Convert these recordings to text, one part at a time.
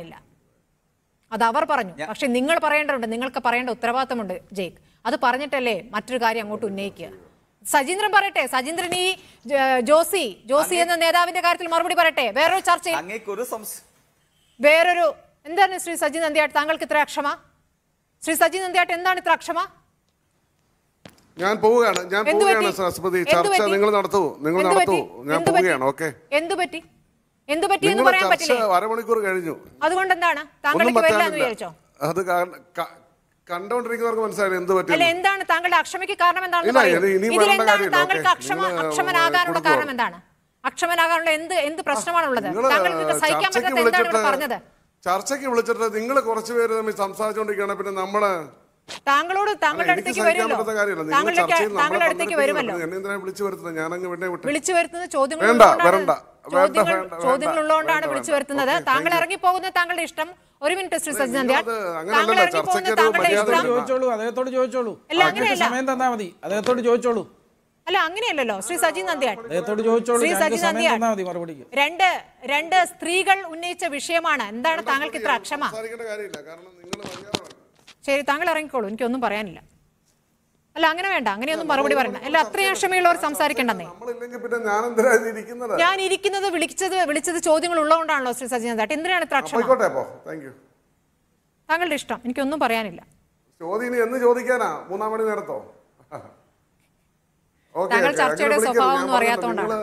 ഇല്ല. അത് അവർ പറഞ്ഞു. പക്ഷെ നിങ്ങൾ പറയേണ്ടതുണ്ട്. നിങ്ങൾക്ക് പറയേണ്ട ഉത്തരവാദിത്തമുണ്ട് ജയ്ക്ക്. അത് പറഞ്ഞിട്ടല്ലേ മറ്റൊരു കാര്യം അങ്ങോട്ട് ഉന്നയിക്കുക. സജീന്ദ്രൻ പറയട്ടെ. സജീന്ദ്രൻ ഈ ജോസി ജോസി എന്ന നേതാവിന്റെ കാര്യത്തിൽ മറുപടി പറയട്ടെ. വേറൊരു ചർച്ചയിൽ സംശയം വേറൊരു എന്താണ് ശ്രീ സജി നന്ദിയാട്ട്? താങ്കൾക്ക് ഇത്ര അക്ഷമ? ശ്രീ സജി നന്ദിയാട്ട് എന്താണ് ഇത്ര അക്ഷമ? ഞാൻ പോവുകയാണ്. ഞാൻ പോവുകയാണ് ചർച്ച നിങ്ങൾ നടത്തൂ. നിങ്ങൾ നടത്തൂ. ഞാൻ പോവുകയാണ്? ഓക്കെ. എന്ത് പറ്റി എന്ത് പറ്റിയെന്ന് പറയാൻ പറ്റില്ല? അരമണിക്കൂർ കഴിഞ്ഞു. അതുകൊണ്ട് എന്താണ് ഒന്നും താങ്കൾക്ക് വരില്ല വിചാരിച്ചോ? അത് കണ്ടോണ്ടിരിക്കുന്നവർക്ക് മനസ്സിലായി എന്ത് അല്ല എന്താണ് താങ്കളുടെ അക്ഷമയ്ക്ക് കാരണം എന്താണ്. താങ്കൾക്ക് അക്ഷമ അക്ഷമനാകാനുള്ള കാരണം എന്താണ്? അക്ഷമനാകാനുള്ള എന്ത് എന്ത് പ്രശ്നമാണുള്ളത്? താങ്കൾക്ക് സഹിക്കാൻ ചർച്ചയ്ക്ക് പറ്റാത്ത എന്താണ് ഇവിടെ വിളിച്ചിട്ട് പറഞ്ഞത്? ചർച്ചയ്ക്ക് വിളിച്ചിട്ട് നിങ്ങൾ കുറച്ച് പേര് തമ്മിൽ സംസാരിച്ചുകൊണ്ടിരിക്കുകയാണ് പിന്നെ നമ്മൾ താങ്കളോട് താങ്കളുടെ അടുത്തേക്ക് വരുമല്ലോ. താങ്കളുടെ താങ്കളുടെ അടുത്തേക്ക് വരുമല്ലോ. വിളിച്ചു വരുത്തുന്നത്? ഞാനങ്ങ് വേണ്ടേ വിട്ടു വിളിച്ചു വരുത്തുന്നത് ചോദ്യങ്ങൾ വേണ്ട, വേണ്ട, ചോദ്യങ്ങൾ ചോദ്യങ്ങൾ ഉള്ളതുകൊണ്ടാണ് വിളിച്ചു വരുത്തുന്നത്. താങ്കൾ ഇറങ്ങി പോകുന്നത് താങ്കളുടെ ഇഷ്ടം. ഒരു മിനിറ്റ് ശ്രീ സജി നന്ദ്യാൽ നിങ്ങളത് താങ്കൾ ഇറങ്ങി പോകുന്നത് താങ്കളുടെ ഇഷ്ടം. അദ്ദേഹത്തോട് ചോദിച്ചോളൂ. അല്ല, അങ്ങനെയല്ല. സമയം തന്നാ മതി. അദ്ദേഹത്തോട് ചോദിച്ചോളൂ. അല്ല ശ്രീ സജി നന്ദിയാട് അദ്ദേഹത്തോട് ചോദിച്ചോളൂ ശ്രീ സജി നന്ദിയാട് രണ്ട് രണ്ട് സ്ത്രീകൾ ഉന്നയിച്ച വിഷയമാണ്. എന്താണ് താങ്കൾക്ക് ഇത്ര അക്ഷമ? ശരി താങ്കൾ ഇറങ്ങിക്കോളൂ എനിക്കൊന്നും പറയാനില്ല. അല്ല അങ്ങനെ വേണ്ട. അങ്ങനെയൊന്നും മറുപടി പറയണ്ട. അല്ല അത്രയും ക്ഷമയുള്ളവർ സംസാരിക്കണ്ടെന്നേ. ഞാൻ ഇരിക്കുന്നത് വിളിച്ചത് വിളിച്ചത് ചോദ്യങ്ങൾ ഉള്ളതുകൊണ്ടാണല്ലോ ശ്രീ സജിനാഥ് എന്തിനാണ് ഇത്ര യു താങ്കളുടെ ഇഷ്ടം. എനിക്കൊന്നും പറയാനില്ല. ചോദ്യം ഇനി എന്ന് ചോദിക്കാനാ? മൂന്നാം മണി നേരത്തോ? ഓക്കേ, താങ്കൾ ചർച്ചയുടെ സ്വഭാവം. ഒന്നും അറിയാത്തോണ്ടാണ്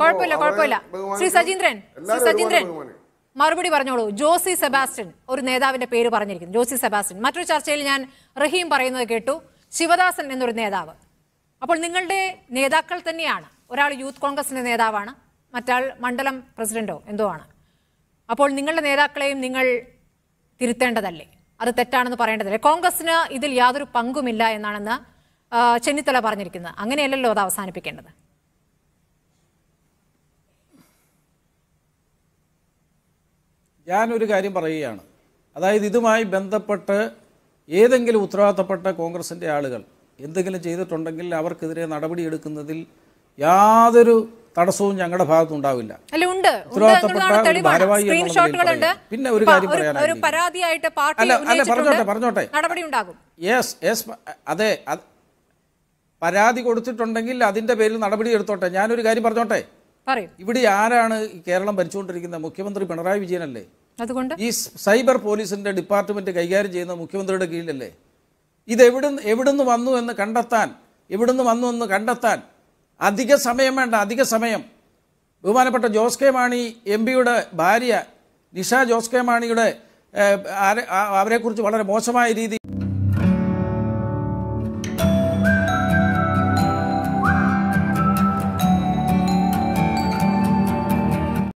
കുഴപ്പമില്ല കുഴപ്പമില്ല. ശ്രീ സജീന്ദ്രൻ ശ്രീ സജീന്ദ്രൻ. മറുപടി പറഞ്ഞോളൂ. ജോസി സെബാസ്റ്റ്യൻ ഒരു നേതാവിന്റെ പേര് പറഞ്ഞിരിക്കുന്നു. ജോസി സെബാസ്റ്റ്യൻ. മറ്റൊരു ചർച്ചയിൽ ഞാൻ റഹീം പറയുന്നത് കേട്ടു. ശിവദാസൻ എന്നൊരു നേതാവ്. അപ്പോൾ നിങ്ങളുടെ നേതാക്കൾ തന്നെയാണ്. ഒരാൾ യൂത്ത് കോൺഗ്രസിന്റെ നേതാവാണ് മറ്റാൾ മണ്ഡലം പ്രസിഡന്റോ എന്തോ ആണ്. അപ്പോൾ നിങ്ങളുടെ നേതാക്കളെയും നിങ്ങൾ തിരുത്തേണ്ടതല്ലേ? അത് തെറ്റാണെന്ന് പറയേണ്ടതല്ലേ? കോൺഗ്രസിന് ഇതിൽ യാതൊരു പങ്കുമില്ല എന്നാണെന്ന് ചെന്നിത്തല പറഞ്ഞിരിക്കുന്നത്. അങ്ങനെയല്ലല്ലോ അത് അവസാനിപ്പിക്കേണ്ടത്. ഞാനൊരു കാര്യം പറയുകയാണ്. അതായത് ഇതുമായി ബന്ധപ്പെട്ട് ഏതെങ്കിലും ഉത്തരവാദിത്തപ്പെട്ട കോൺഗ്രസിന്റെ ആളുകൾ എന്തെങ്കിലും ചെയ്തിട്ടുണ്ടെങ്കിൽ അവർക്കെതിരെ നടപടിയെടുക്കുന്നതിൽ യാതൊരു തടസ്സവും ഞങ്ങളുടെ ഭാഗത്തുണ്ടാവില്ല. പിന്നെ ഒരു കാര്യം അല്ല, പറഞ്ഞോട്ടെ, പറഞ്ഞോട്ടെ. യെസ് യെസ് അതെ പരാതി കൊടുത്തിട്ടുണ്ടെങ്കിൽ അതിന്റെ പേരിൽ നടപടി എടുത്തോട്ടെ. ഞാനൊരു കാര്യം പറഞ്ഞോട്ടെ? ഇവിടെ ആരാണ് കേരളം ഭരിച്ചുകൊണ്ടിരിക്കുന്നത്? മുഖ്യമന്ത്രി പിണറായി വിജയനല്ലേ? അതുകൊണ്ട് ഈ സൈബർ പോലീസിന്റെ ഡിപ്പാർട്ട്മെന്റ് കൈകാര്യം ചെയ്യുന്ന മുഖ്യമന്ത്രിയുടെ കീഴിലല്ലേ? ഇത് എവിടെ എവിടുന്ന് വന്നു എന്ന് കണ്ടെത്താൻ എവിടുന്ന് വന്നു എന്ന് കണ്ടെത്താൻ അധിക സമയം വേണ്ട അധിക സമയം. ബഹുമാനപ്പെട്ട ജോസ് കെ മാണി എം പിയുടെ ഭാര്യ നിഷ ജോസ് കെ മാണിയുടെ അവരെക്കുറിച്ച് വളരെ മോശമായ രീതി